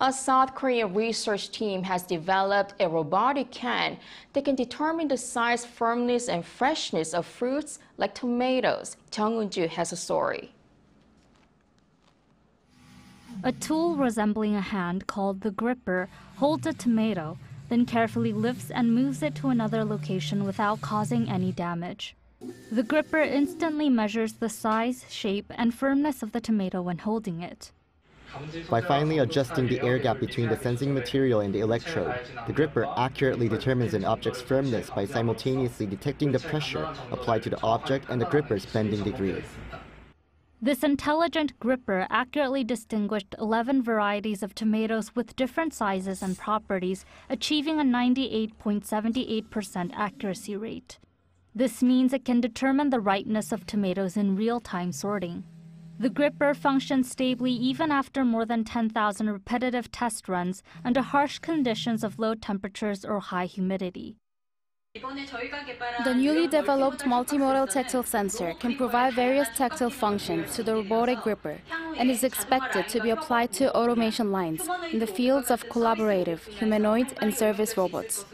A South Korean research team has developed a robotic can that can determine the size, firmness, and freshness of fruits like tomatoes. Jeong Eun-joo has a story. A tool resembling a hand called the gripper holds a tomato, then carefully lifts and moves it to another location without causing any damage. The gripper instantly measures the size, shape, and firmness of the tomato when holding it. By finely adjusting the air gap between the sensing material and the electrode, the gripper accurately determines an object's firmness by simultaneously detecting the pressure applied to the object and the gripper's bending degree. This intelligent gripper accurately distinguished 11 varieties of tomatoes with different sizes and properties, achieving a 98.78% accuracy rate. This means it can determine the ripeness of tomatoes in real-time sorting. The gripper functions stably even after more than 10,000 repetitive test runs under harsh conditions of low temperatures or high humidity. The newly developed multimodal tactile sensor can provide various tactile functions to the robotic gripper and is expected to be applied to automation lines in the fields of collaborative, humanoid, and service robots.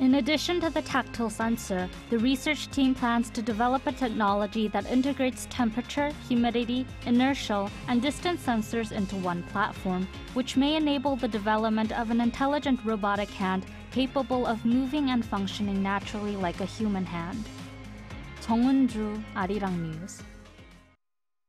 In addition to the tactile sensor, the research team plans to develop a technology that integrates temperature, humidity, inertial, and distance sensors into one platform, which may enable the development of an intelligent robotic hand capable of moving and functioning naturally like a human hand. 정은주, 아리랑 News.